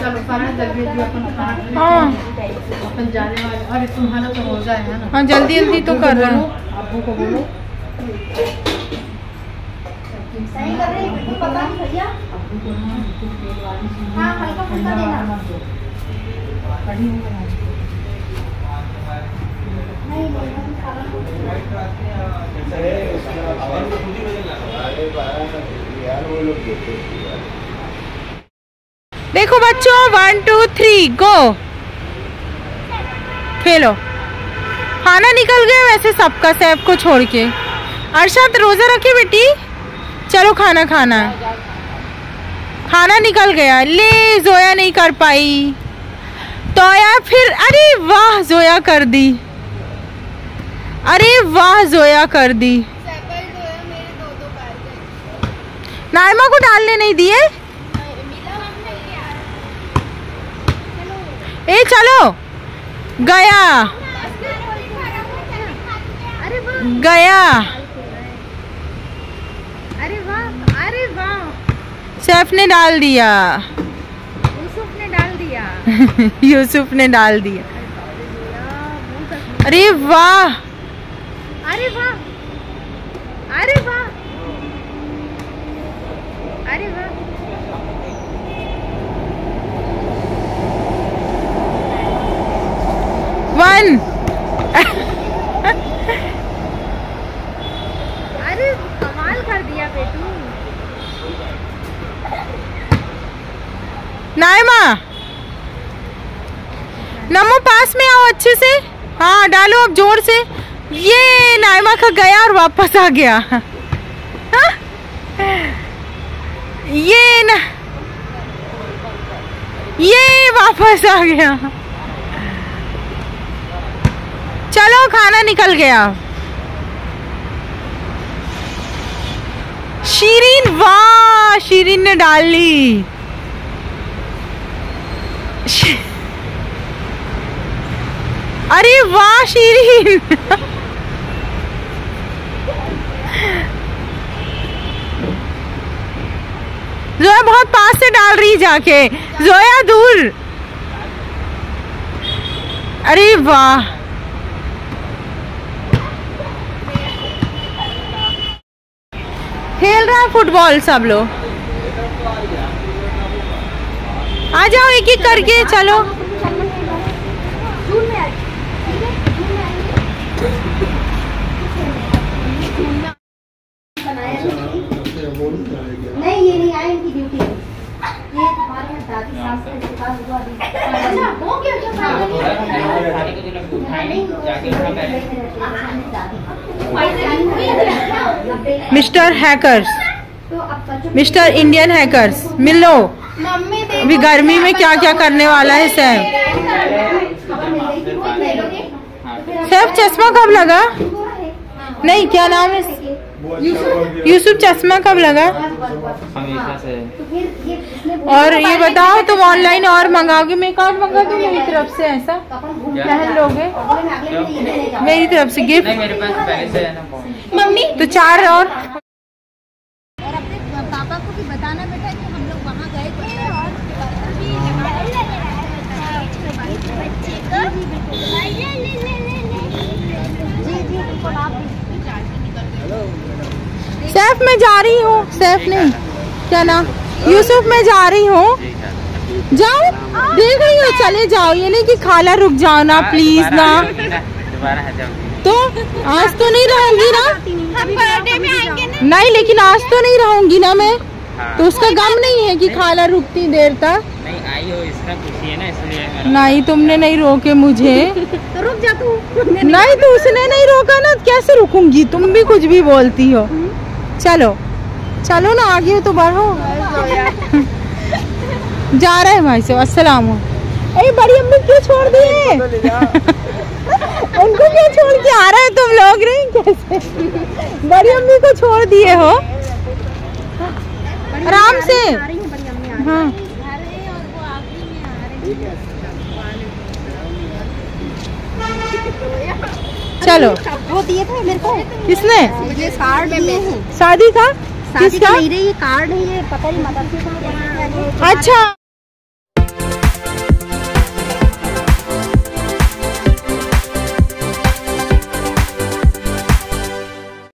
चलो सारा जल्दी अपन खाना हाँ। अपन जाने वाले और तुम्हारा तो हो जाए है ना? हाँ जल्दी जल्दी तो कर रहे हैं। अबू को बोलो। सही कर रहे हैं पता नहीं भैया। हाँ हल्का फुल्का देना। कड़ी हो नहीं नहीं यार वो लोग देते हैं देखो बच्चों वन टू थ्री गो खेलो। खाना निकल गया वैसे सबका, सैफ को छोड़ के। अरशद, रोजा रखे बेटी? चलो खाना खाना। खाना निकल गया। ले, जोया नहीं कर पाई। तोया फिर, अरे वाह, जोया कर दी। अरे वाह, जोया कर दी। नायमा को डालने नहीं दिए? ए, चलो। गया। गया। अरे वाह अरे वाह शेफ ने डाल दिया यूसुफ ने डाल दिया। यूसुफ ने डाल दिया। अरे वाह। अरे वाह। अरे वाह। अरे वाह वन अरे कमाल कर दिया बेटू नायमा, नमो पास में आओ अच्छे से। हाँ डालो अब ज़ोर से। ये नायमा का गया और वापस आ गया। हाँ? ये न, ये वापस आ गया। चलो, खाना निकल गया। शीरीन, वाह, शीरीन ने डाल ली। अरे वाह शीरीन जोया बहुत पास से डाल रही जाके। जोया, दूर। अरे वाह। खेल रहा है फुटबॉल सब लोग। आ जाओ एक एक करके चलो। जून में आएगी ठीक है जून में आएगी बनाया नहीं ये नहीं आए इनकी ड्यूटी ये हमारे दादी सास का इंतकाल हुआ अच्छा हो गया जो नहीं मिस्टर हैकर्स। तो मिस्टर इंडियन हैकर्स मिलो। मम्मी अभी गर्मी में क्या क्या करने वाला है सैम? सैफ चश्मा कब लगा? नहीं क्या नाम है? यूसुफ चश्मा कब लगा? और ये बताओ तुम ऑनलाइन और मंगाओगे? मैं कार्ड मंगा दूँ मेरी तरफ़ से ऐसा? पहन लोगे मेरी तरफ़ से गिफ्ट मेरे पास पहले से है ना मम्मी? तो चार और? और अपने पापा को भी बताना बेटा कि हम लोग वहाँ गए थे। जी जी बिल्कुल आप सैफ मैं जा रही हूँ। सैफ नहीं क्या ना? यूसुफ मैं जा रही हूँ। जाओ देख रही हो चले जाओ। ये नहीं कि खाला रुक जाओ ना प्लीज़ ना। दोबारा आ जाओगी। तो आज तो नहीं रहूँगी ना? ना? नहीं लेकिन आज तो नहीं रहूँगी ना मैं। हाँ। तो उसका गम नहीं है कि खाला रुकती देर तक। आई हो इसका खुशी है ना इसलिए नहीं तुमने नहीं रोके मुझे। तो रुक जा तू नहीं तो उसने नहीं रोका ना कैसे रुकूँगी? तुम भी कुछ भी बोलती हो। चलो चलो ना आगे तो बढ़ो। जा रहे हैं भाई साहब अस्सलाम अरे बड़ी अम्मी क्यों छोड़ दिए उनको क्यों छोड़ के आ रहे हो तुम लोग? नहीं कैसे? बड़ी अम्मी को छोड़ दिए हो। आराम से। हाँ। चलो। वो दिए थे मेरे को। किसने? मुझे कार्ड में शादी का? शादी किसका? का नहीं रही ये कार्ड है ये पता नहीं मदर से अच्छा।